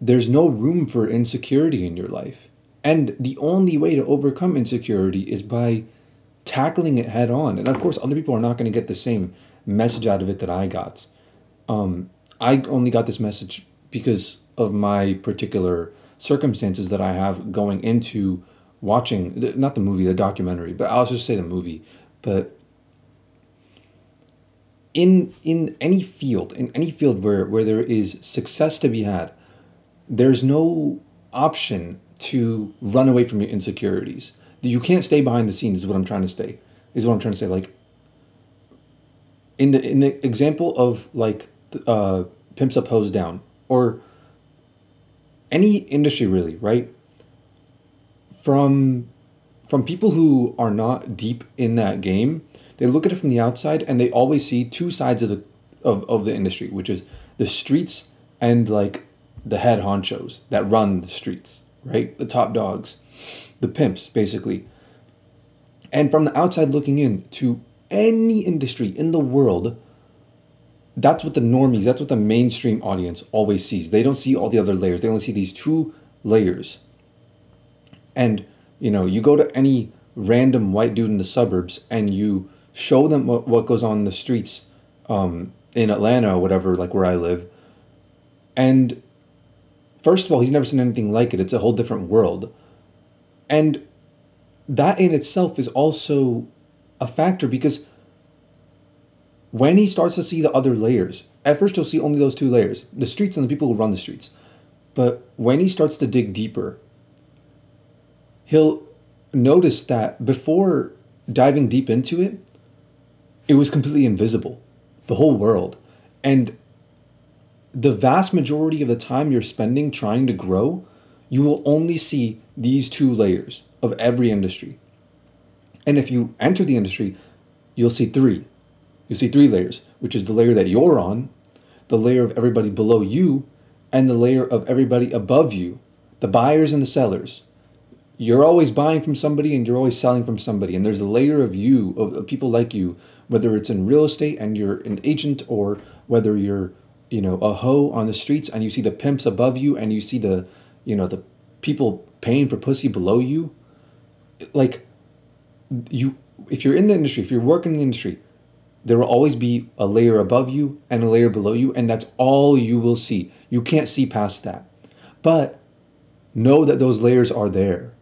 there's no room for insecurity in your life. And the only way to overcome insecurity is by tackling it head on. And of course, other people are not going to get the same message out of it that I got. Um, I only got this message because of my particular circumstances that I have going into watching, not the movie, the documentary, but I'll just say the movie. But in in any field, in any field where where there is success to be had, there's no option to run away from your insecurities. You can't stay behind the scenes. Is what I'm trying to say. Is what I'm trying to say. Like in the in the example of like uh, pimps up, ho's down, or any industry really, right? From from people who are not deep in that game, they look at it from the outside and they always see two sides of the of, of the industry, which is the streets and like the head honchos that run the streets, right? The top dogs, the pimps, basically. And from the outside looking in to any industry in the world, that's what the normies, that's what the mainstream audience always sees. They don't see all the other layers. They only see these two layers. And, you know, you go to any random white dude in the suburbs and you show them what, what goes on in the streets um, in Atlanta or whatever, like where I live. And first of all, he's never seen anything like it. It's a whole different world. And that in itself is also a factor because when he starts to see the other layers, at first he'll see only those two layers the streets and the people who run the streets. But when he starts to dig deeper, he'll notice that before diving deep into it, it was completely invisible, the whole world. And the vast majority of the time you're spending trying to grow, you will only see these two layers of every industry. And if you enter the industry, you'll see three. You'll see three layers, which is the layer that you're on, the layer of everybody below you, and the layer of everybody above you, the buyers and the sellers you're always buying from somebody and you're always selling from somebody and there's a layer of you of, people like you whether it's in real estate and you're an agent or whether you're you know a hoe on the streets and you see the pimps above you and you see the you know the people paying for pussy below you like you if you're in the industry if you're working in the industry there will always be a layer above you and a layer below you and that's all you will see. You can't see past that. But know that those layers are there.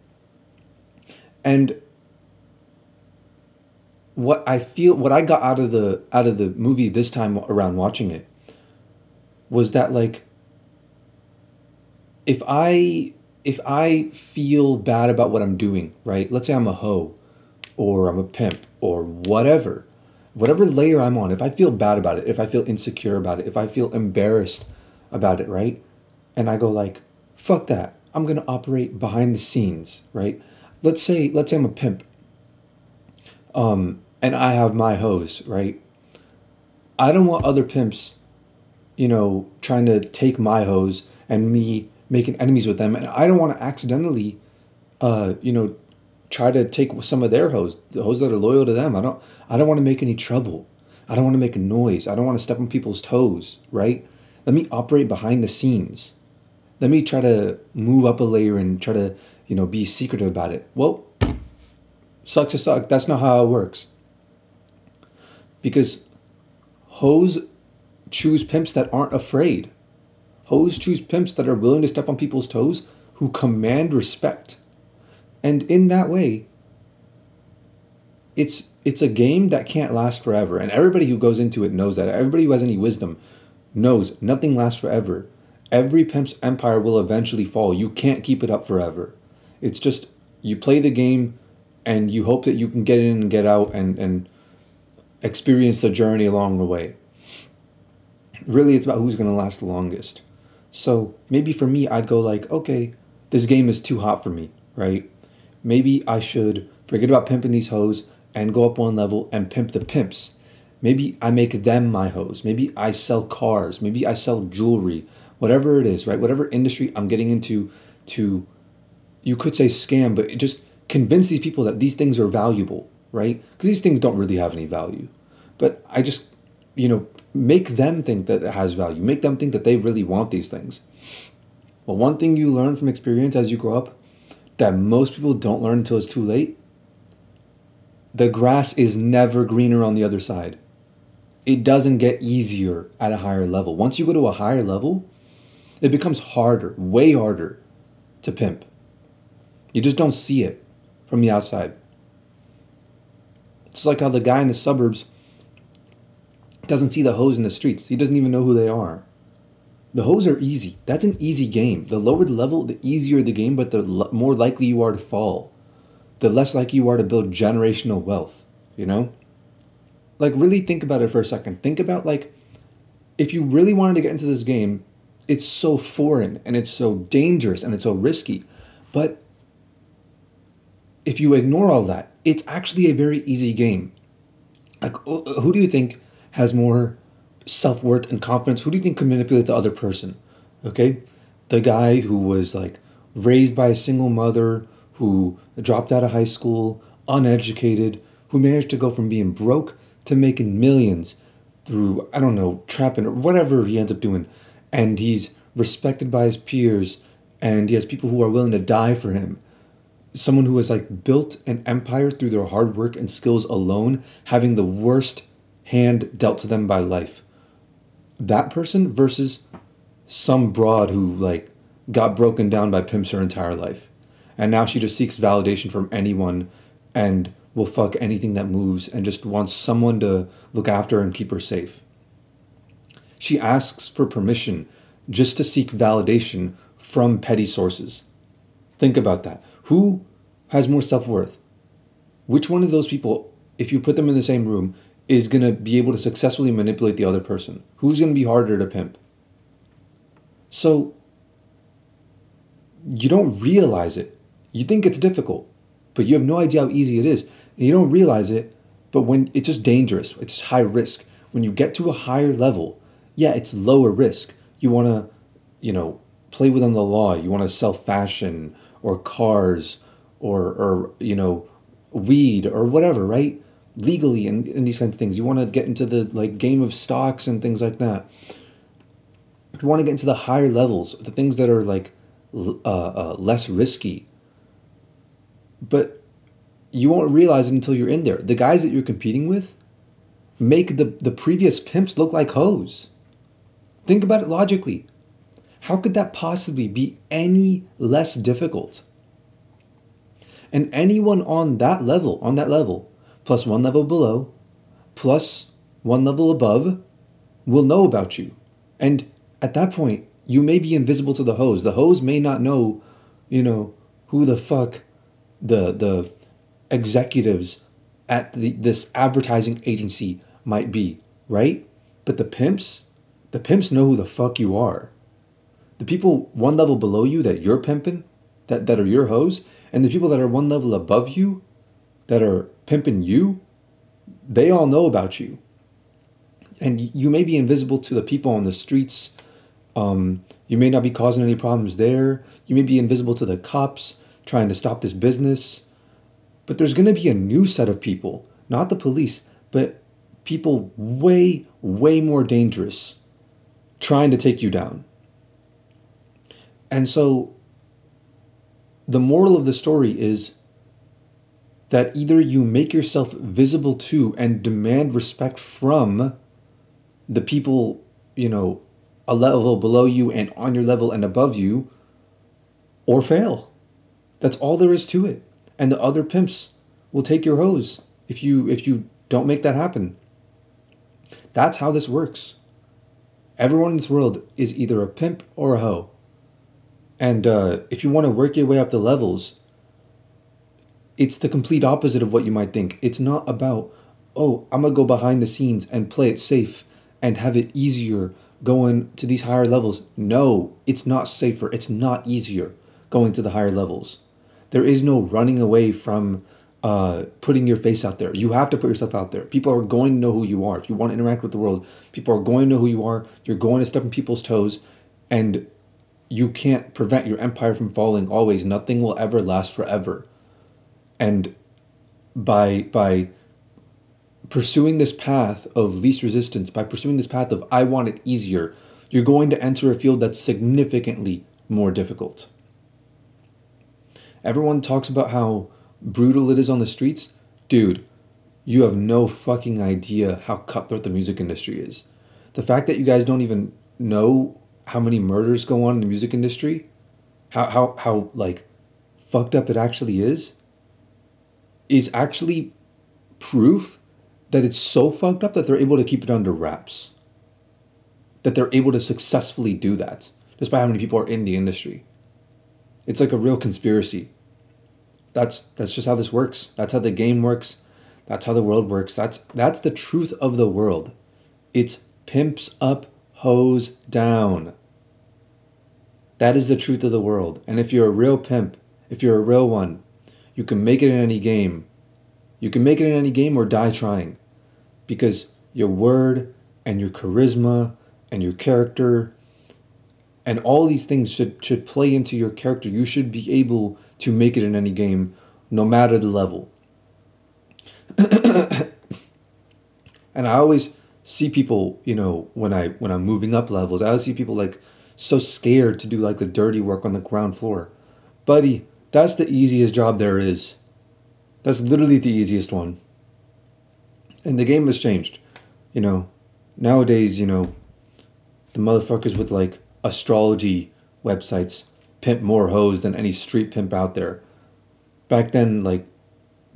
And what I feel, what I got out of the out of the movie this time around watching it, was that like, if I if I feel bad about what I'm doing, right? Let's say I'm a hoe, or I'm a pimp, or whatever, whatever layer I'm on. If I feel bad about it, if I feel insecure about it, if I feel embarrassed about it, right? And I go like, fuck that. I'm gonna operate behind the scenes, right? let's say let's say I'm a pimp. Um, and I have my hoes, right? I don't want other pimps, you know, trying to take my hoes and me making enemies with them, and I don't want to accidentally, uh, you know, try to take some of their hoes, the hoes that are loyal to them. I don't, I don't want to make any trouble. I don't want to make a noise. I don't want to step on people's toes, right? Let me operate behind the scenes. Let me try to move up a layer and try to you know, be secretive about it. Well, suck to suck. That's not how it works. Because hoes choose pimps that aren't afraid. Hoes choose pimps that are willing to step on people's toes, who command respect. And in that way, it's it's a game that can't last forever. And everybody who goes into it knows that. Everybody who has any wisdom knows nothing lasts forever. Every pimp's empire will eventually fall. You can't keep it up forever. It's just you play the game and you hope that you can get in and get out and, and experience the journey along the way. Really, it's about who's going to last the longest. So maybe for me, I'd go like, okay, this game is too hot for me, right? Maybe I should forget about pimping these hoes and go up one level and pimp the pimps. Maybe I make them my hoes. Maybe I sell cars. Maybe I sell jewelry. Whatever it is, right? Whatever industry I'm getting into to you could say scam, but just convince these people that these things are valuable, right? Because these things don't really have any value. But I just, you know, make them think that it has value. Make them think that they really want these things. But one thing you learn from experience as you grow up that most people don't learn until it's too late the grass is never greener on the other side. It doesn't get easier at a higher level. Once you go to a higher level, it becomes harder, way harder to pimp. You just don't see it from the outside. It's like how the guy in the suburbs doesn't see the hoes in the streets. He doesn't even know who they are. The hoes are easy. That's an easy game. The lower the level, the easier the game, but the more likely you are to fall. The less likely you are to build generational wealth, you know? Like, really think about it for a second. Think about, like, if you really wanted to get into this game, it's so foreign and it's so dangerous and it's so risky. But if you ignore all that, it's actually a very easy game. Like, who do you think has more self worth and confidence? Who do you think can manipulate the other person? Okay, the guy who was like raised by a single mother, who dropped out of high school, uneducated, who managed to go from being broke to making millions through I don't know trapping or whatever he ends up doing, and he's respected by his peers, and he has people who are willing to die for him someone who has like built an empire through their hard work and skills alone having the worst hand dealt to them by life. That person versus some broad who like got broken down by pimps her entire life. And now she just seeks validation from anyone and will fuck anything that moves and just wants someone to look after and keep her safe. She asks for permission just to seek validation from petty sources. Think about that. Who has more self worth? Which one of those people, if you put them in the same room, is going to be able to successfully manipulate the other person? Who's going to be harder to pimp? So, you don't realize it. You think it's difficult, but you have no idea how easy it is. And you don't realize it, but when it's just dangerous, it's just high risk. When you get to a higher level, yeah, it's lower risk. You want to, you know, play within the law. You want to sell fashion or cars or or you know weed or whatever right legally and, and these kinds of things. You want to get into the like game of stocks and things like that. You want to get into the higher levels the things that are like uh, uh, less risky. But you won't realize it until you're in there. The guys that you're competing with make the, the previous pimps look like hoes. Think about it logically. How could that possibly be any less difficult? And anyone on that level, on that level, plus one level below, plus one level above, will know about you. And at that point, you may be invisible to the hoes. The hoes may not know, you know, who the fuck the the executives at the, this advertising agency might be, right? But the pimps, the pimps know who the fuck you are the people one level below you that you're pimping, that, that are your hoes, and the people that are one level above you that are pimping you, they all know about you. And you may be invisible to the people on the streets. Um, you may not be causing any problems there. You may be invisible to the cops trying to stop this business. But there's going to be a new set of people, not the police, but people way, way more dangerous trying to take you down. And so the moral of the story is that either you make yourself visible to and demand respect from the people, you know, a level below you and on your level and above you, or fail. That's all there is to it. And the other pimps will take your hoes if you if you don't make that happen. That's how this works. Everyone in this world is either a pimp or a hoe. And uh, if you want to work your way up the levels, it's the complete opposite of what you might think. It's not about, oh, I'm going to go behind the scenes and play it safe and have it easier going to these higher levels. No, it's not safer. It's not easier going to the higher levels. There is no running away from uh, putting your face out there. You have to put yourself out there. People are going to know who you are. If you want to interact with the world, people are going to know who you are. You're going to step on people's toes. And you can't prevent your empire from falling always. Nothing will ever last forever. And by by pursuing this path of least resistance, by pursuing this path of I want it easier, you're going to enter a field that's significantly more difficult. Everyone talks about how brutal it is on the streets. Dude, you have no fucking idea how cutthroat the music industry is. The fact that you guys don't even know how many murders go on in the music industry, how how how like fucked up it actually is, is actually proof that it's so fucked up that they're able to keep it under wraps. That they're able to successfully do that despite how many people are in the industry. It's like a real conspiracy. That's that's just how this works. That's how the game works. That's how the world works. That's that's the truth of the world. It's pimps up, hoes down. That is the truth of the world. And if you're a real pimp, if you're a real one, you can make it in any game. You can make it in any game or die trying. Because your word and your charisma and your character and all these things should should play into your character. You should be able to make it in any game, no matter the level. and I always see people, you know, when I when I'm moving up levels, I always see people like so scared to do like the dirty work on the ground floor. Buddy, that's the easiest job there is. That's literally the easiest one. And the game has changed. You know, nowadays, you know, the motherfuckers with like astrology websites pimp more hoes than any street pimp out there. Back then, like,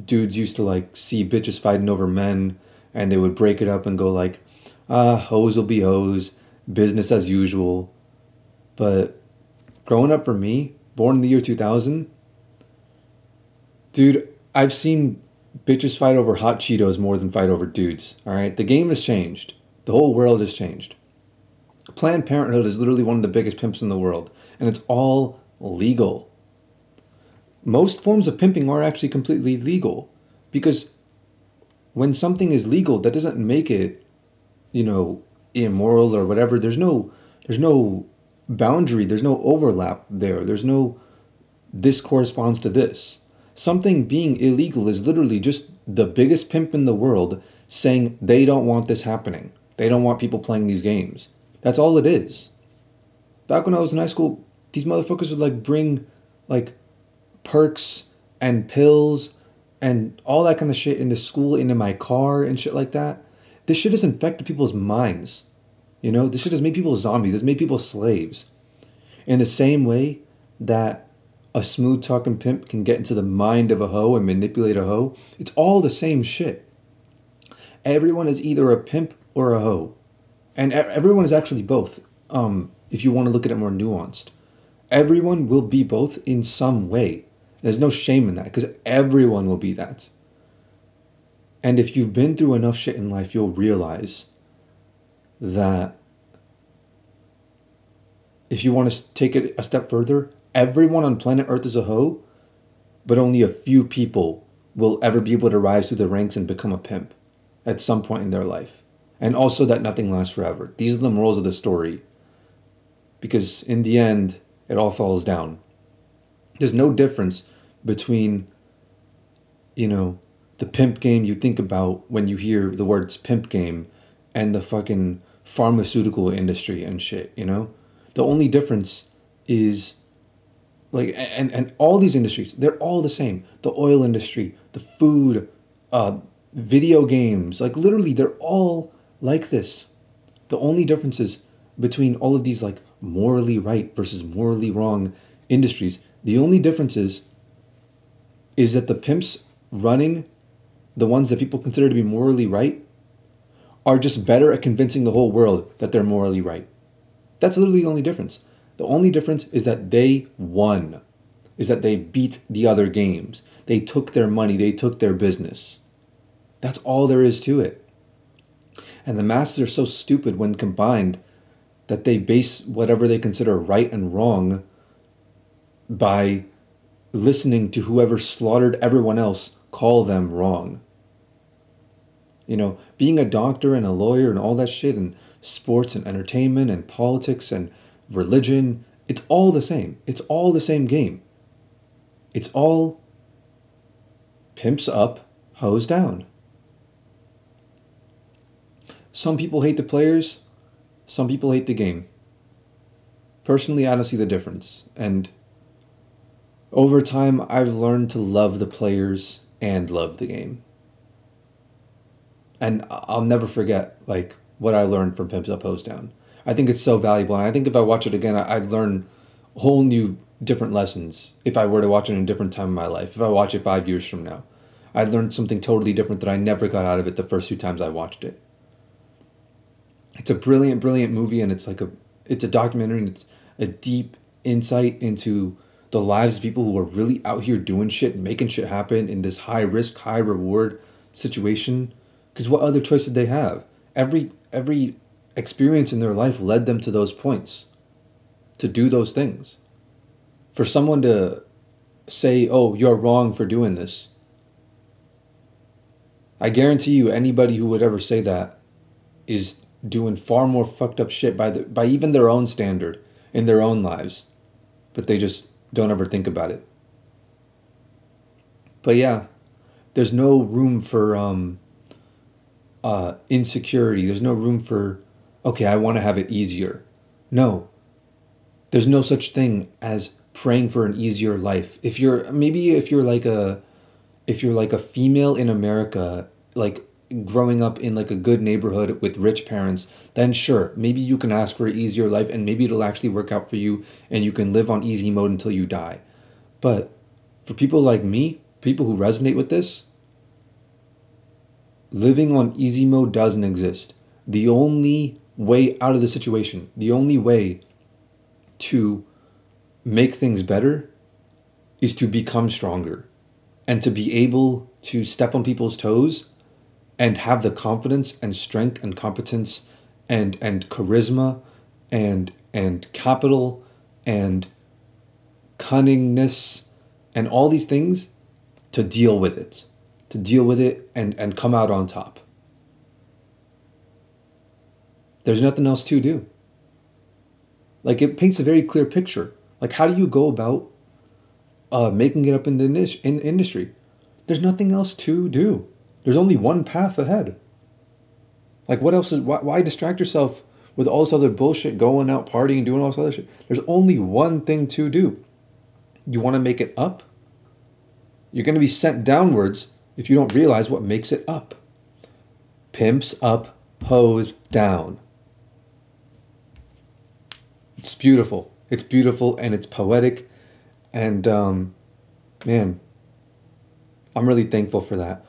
dudes used to like see bitches fighting over men and they would break it up and go like, ah, hoes will be hoes, business as usual. But growing up for me, born in the year 2000, dude, I've seen bitches fight over hot Cheetos more than fight over dudes. All right. The game has changed. The whole world has changed. Planned Parenthood is literally one of the biggest pimps in the world, and it's all legal. Most forms of pimping are actually completely legal because when something is legal, that doesn't make it, you know, immoral or whatever. There's no, there's no boundary. There's no overlap there. There's no, this corresponds to this. Something being illegal is literally just the biggest pimp in the world saying they don't want this happening. They don't want people playing these games. That's all it is. Back when I was in high school, these motherfuckers would like bring like perks and pills and all that kind of shit into school, into my car and shit like that. This shit has infected people's minds. You know, this shit has made people zombies. It's made people slaves. In the same way that a smooth talking pimp can get into the mind of a hoe and manipulate a hoe, it's all the same shit. Everyone is either a pimp or a hoe and everyone is actually both. Um, if you want to look at it more nuanced, everyone will be both in some way. There's no shame in that because everyone will be that. And if you've been through enough shit in life, you'll realize that if you want to take it a step further, everyone on planet Earth is a hoe, but only a few people will ever be able to rise through the ranks and become a pimp at some point in their life and also that nothing lasts forever. These are the morals of the story. Because in the end, it all falls down. There's no difference between, you know, the pimp game you think about when you hear the words pimp game and the fucking pharmaceutical industry and shit, you know? The only difference is like and and all these industries, they're all the same. The oil industry, the food, uh video games, like literally they're all like this. The only differences between all of these like morally right versus morally wrong industries, the only differences is that the pimps running the ones that people consider to be morally right are just better at convincing the whole world that they're morally right. That's literally the only difference. The only difference is that they won, is that they beat the other games. They took their money, they took their business. That's all there is to it. And the masses are so stupid when combined that they base whatever they consider right and wrong by listening to whoever slaughtered everyone else call them wrong. You know, being a doctor and a lawyer and all that shit and sports and entertainment and politics and religion, it's all the same. It's all the same game. It's all pimps up, hoes down. Some people hate the players, some people hate the game. Personally, I don't see the difference. And over time, I've learned to love the players and love the game. And I'll never forget like what I learned from Pimps Up Ho's Down. I think it's so valuable, and I think if I watch it again, I'd learn whole new different lessons if I were to watch it in a different time in my life. If I watch it five years from now, I'd learn something totally different that I never got out of it the first two times I watched it. It's a brilliant, brilliant movie, and it's like a it's a documentary, and it's a deep insight into the lives of people who are really out here doing shit, making shit happen in this high risk, high reward situation. Because what other choice did they have? Every every experience in their life led them to those points, to do those things. For someone to say, "Oh, you're wrong for doing this," I guarantee you, anybody who would ever say that is doing far more fucked up shit by the by even their own standard in their own lives, but they just don't ever think about it. But yeah, there's no room for um, uh, insecurity. There's no room for, okay, I want to have it easier. No, there's no such thing as praying for an easier life. If you're maybe if you're like a, if you're like a female in America, like growing up in like a good neighborhood with rich parents, then sure, maybe you can ask for an easier life and maybe it'll actually work out for you and you can live on easy mode until you die. But for people like me, people who resonate with this, living on easy mode doesn't exist. The only way out of the situation, the only way to make things better is to become stronger and to be able to step on people's toes and have the confidence and strength and competence and and charisma and and capital and cunningness and all these things to deal with it to deal with it and and come out on top there's nothing else to do like it paints a very clear picture like how do you go about uh, making it up in the niche, in the industry there's nothing else to do there's only one path ahead. Like, what else is, why, why distract yourself with all this other bullshit, going out partying, doing all this other shit? There's only one thing to do. You want to make it up? You're going to be sent downwards if you don't realize what makes it up. Pimps up, hoes down. It's beautiful. It's beautiful and it's poetic. And, um, man, I'm really thankful for that.